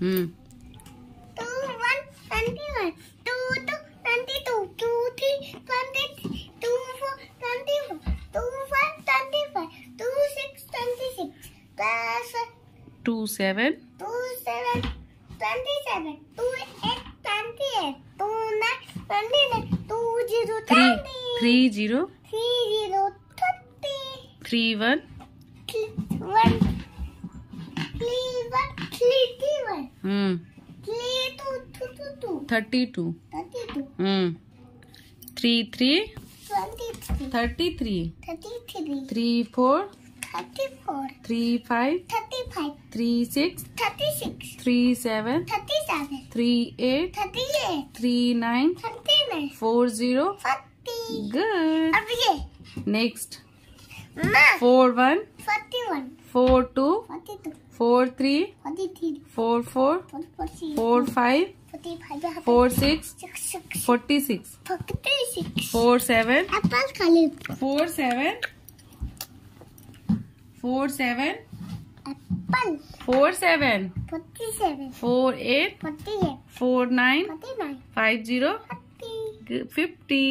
Hmm. Two one twenty one two two twenty two two three twenty two four twenty four two five twenty five two six twenty six plus two seven two seven twenty seven two eight twenty eight two nine twenty nine two zero three twenty three zero three zero thirty three one one three one three three one hmm three two two two two thirty two thirty two. Hmm. Three three thirty three. Thirty three. Three four thirty four. Three five thirty five. Three six thirty six. Three seven thirty seven. Three eight thirty eight. Three nine. Thirty four zero good next four one forty one. Four two four three four four four five four six forty six four seven four seven four seven four seven four eight four nine five zero fifty